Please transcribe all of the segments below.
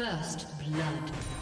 First blood.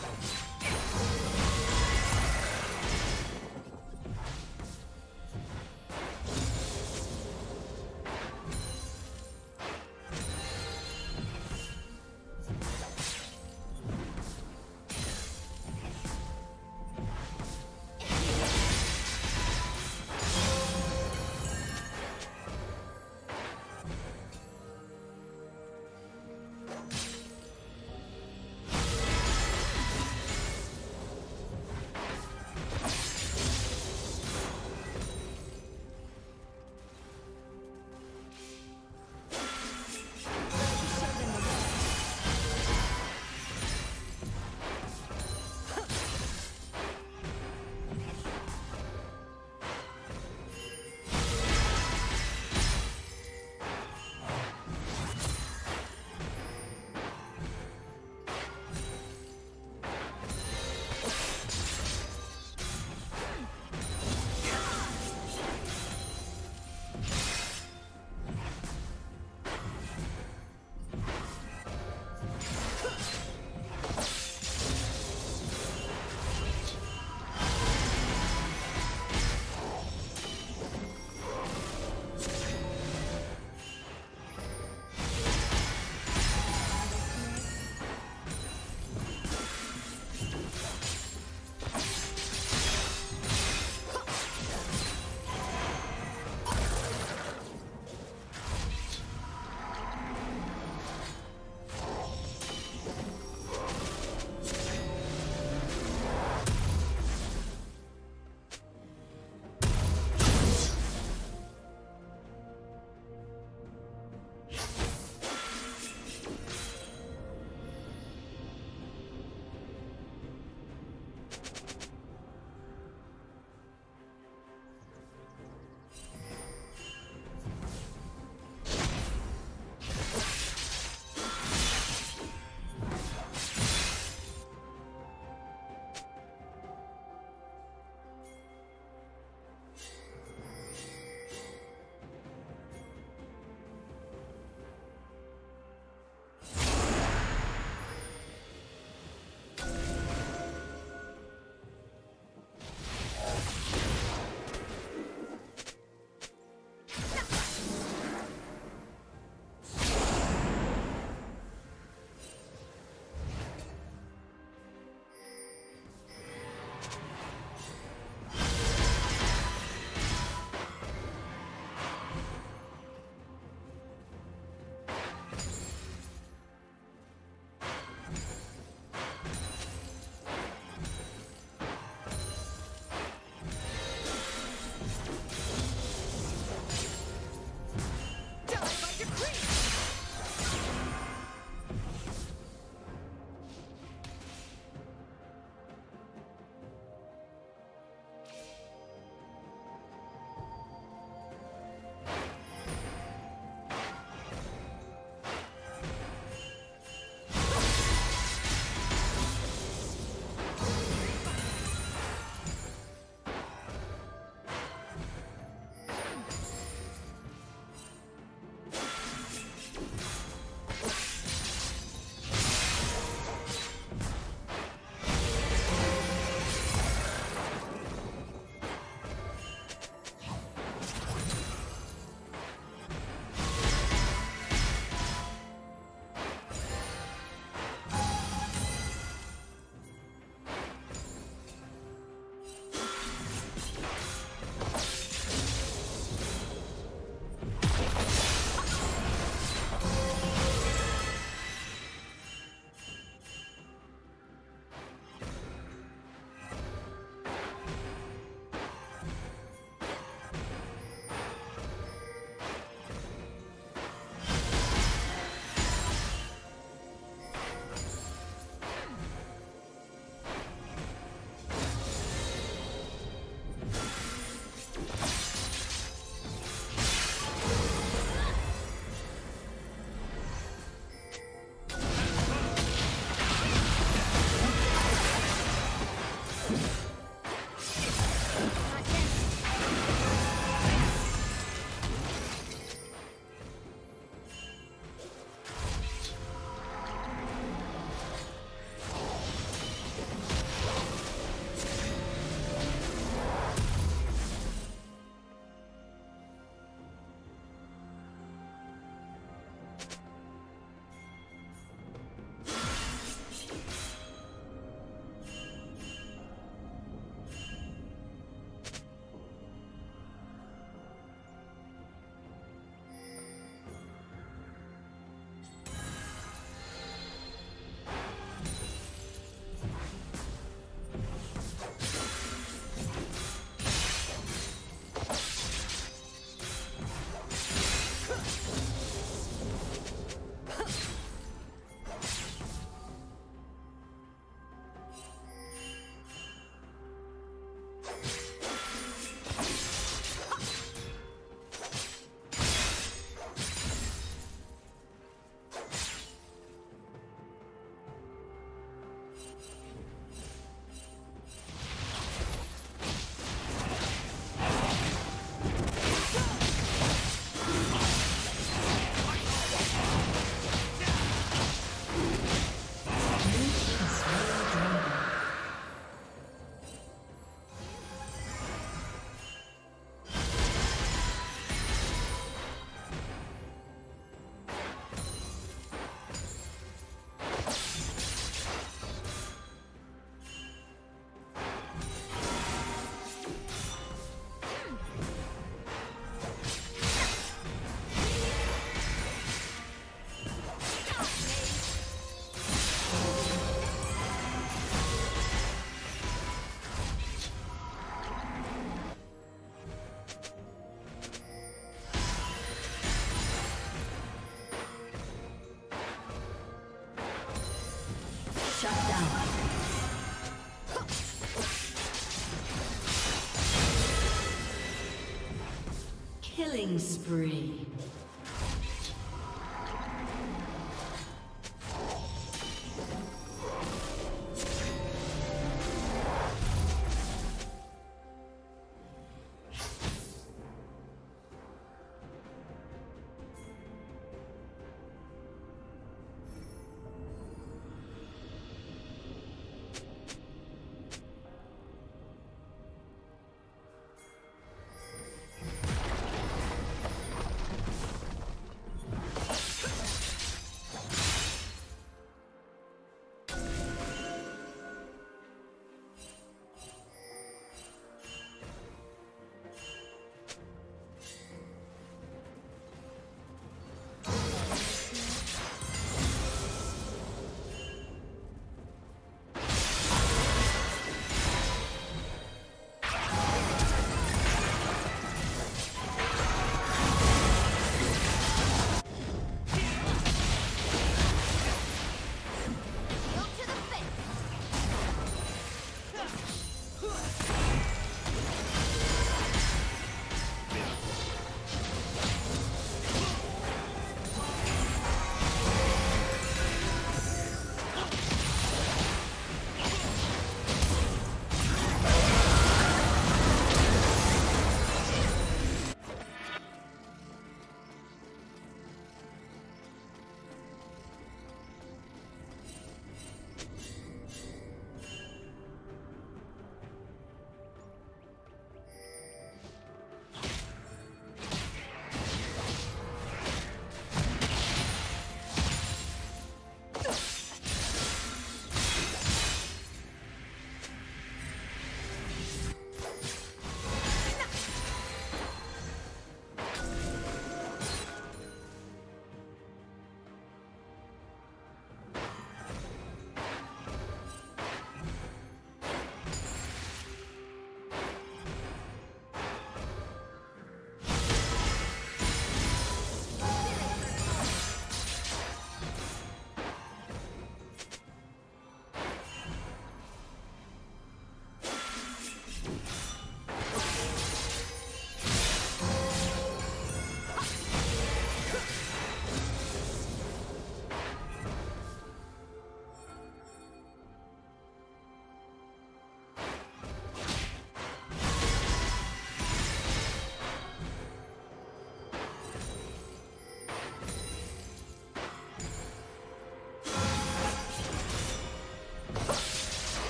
Killing spree.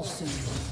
Plating will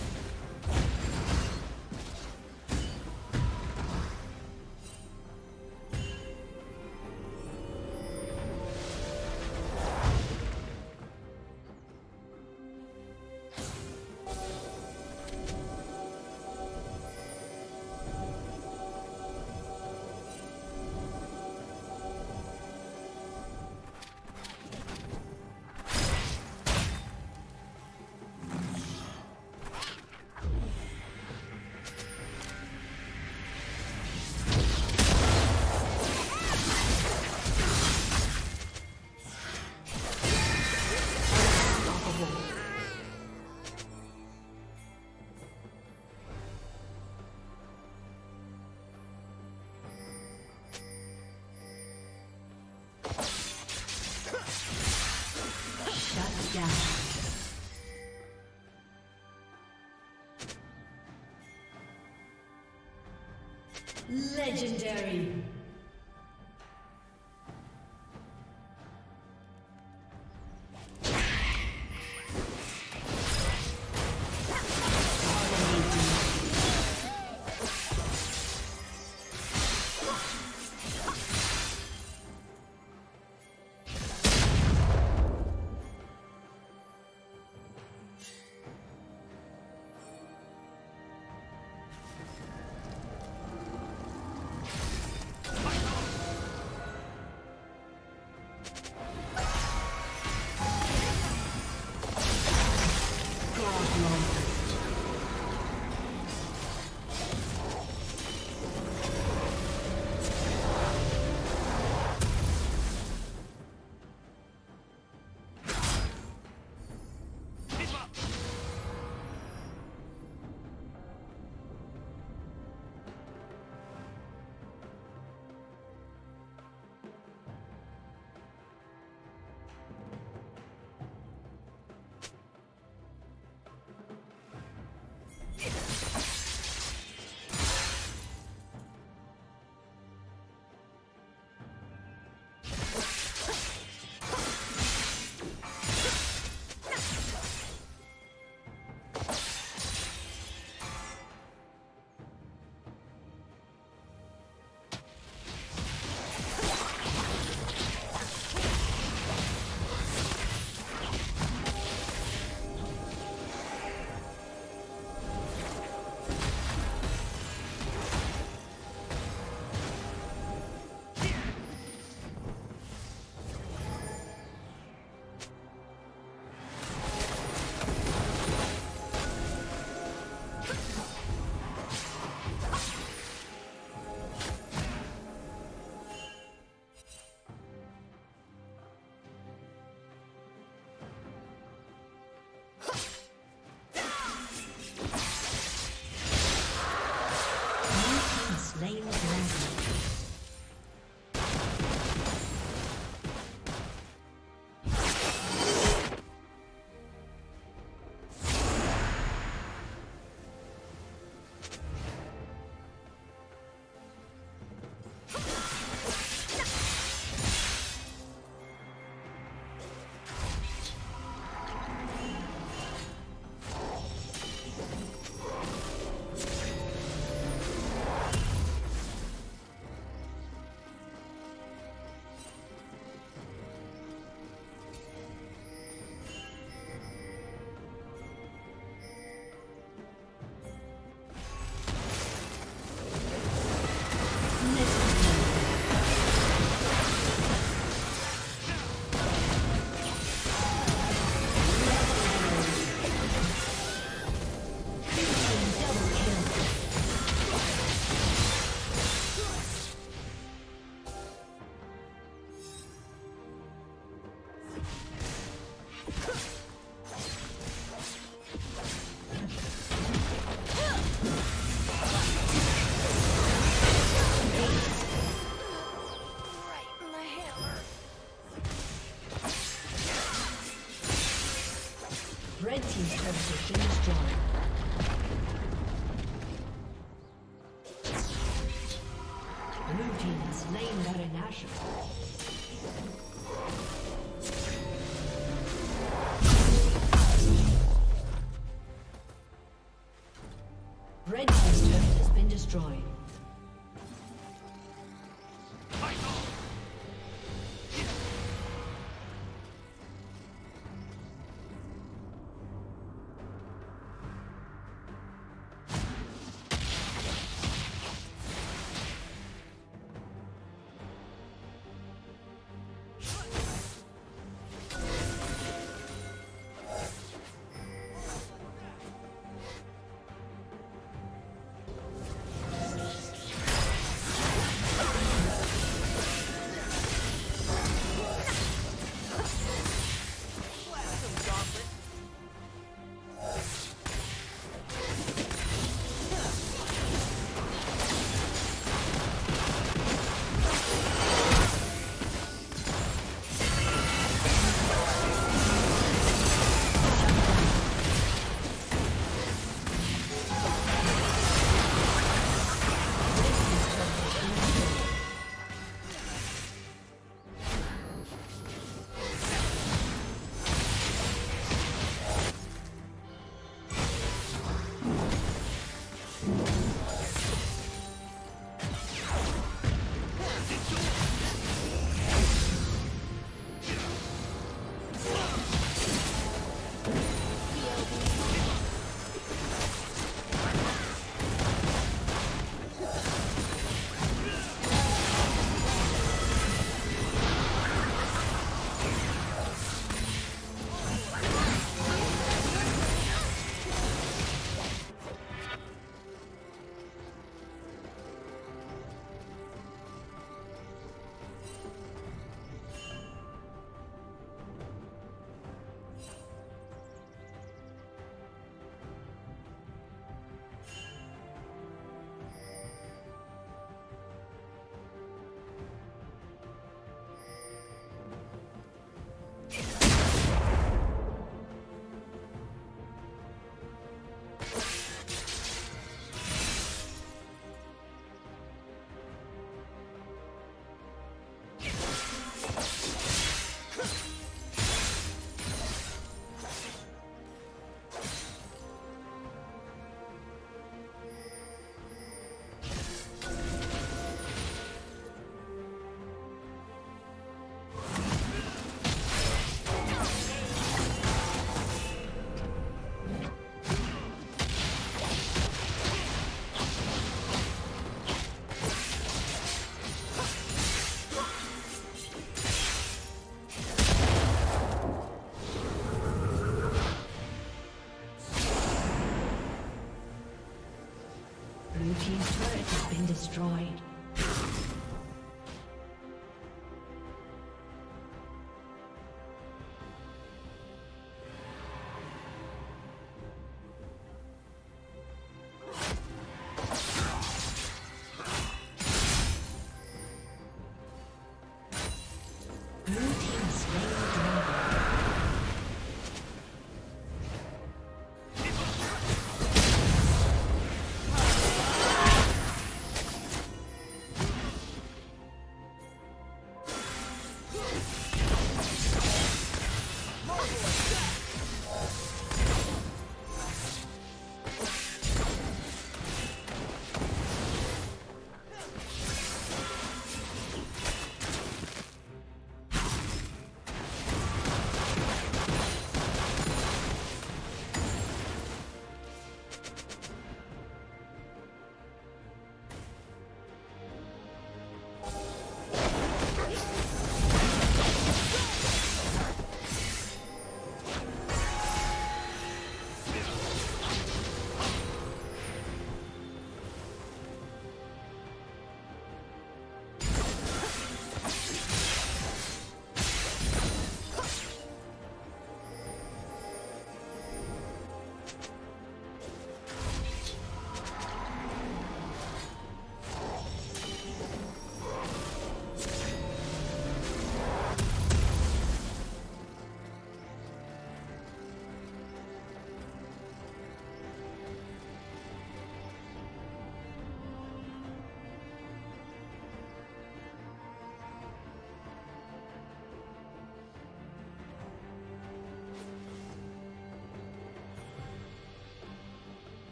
Legendary.